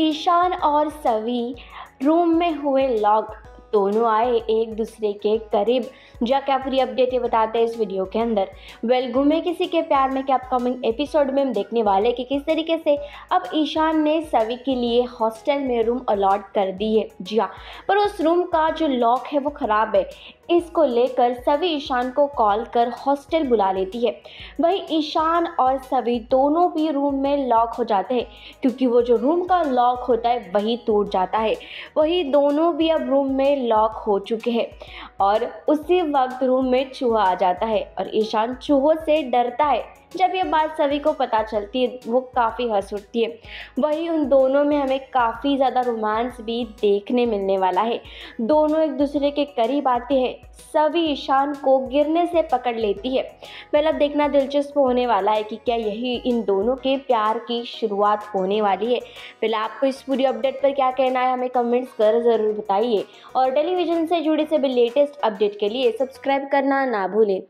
ईशान और सवी रूम में हुए लॉक। दोनों आए एक दूसरे के करीब। जा, क्या पूरी अपडेट ये बताते हैं इस वीडियो के अंदर? वेल घूमे किसी के प्यार में क्या अपकमिंग एपिसोड में हम देखने वाले कि किस तरीके से अब ईशान ने सभी के लिए हॉस्टल में रूम अलॉट कर दी है। जी हाँ पर उस रूम का जो लॉक है वो ख़राब है। इसको लेकर सभी ईशान को कॉल कर हॉस्टल बुला लेती है। वही ईशान और सभी दोनों भी रूम में लॉक हो जाते हैं, क्योंकि वो जो रूम का लॉक होता है वही टूट जाता है। वही दोनों भी अब रूम में लॉक हो चुके हैं और उसी वक्त रूम में चूहा आ जाता है और ईशान चूहों से डरता है। जब ये बात सभी को पता चलती है, वो काफ़ी हंस उठती है। वही उन दोनों में हमें काफ़ी ज़्यादा रोमांस भी देखने मिलने वाला है। दोनों एक दूसरे के करीब आते हैं। सभी ईशान को गिरने से पकड़ लेती है। मतलब देखना दिलचस्प होने वाला है कि क्या यही इन दोनों के प्यार की शुरुआत होने वाली है। पहले, आपको इस पूरी अपडेट पर क्या कहना है, हमें कमेंट्स कर ज़रूर बताइए। और टेलीविज़न से जुड़े सभी लेटेस्ट अपडेट के लिए सब्सक्राइब करना ना भूलें।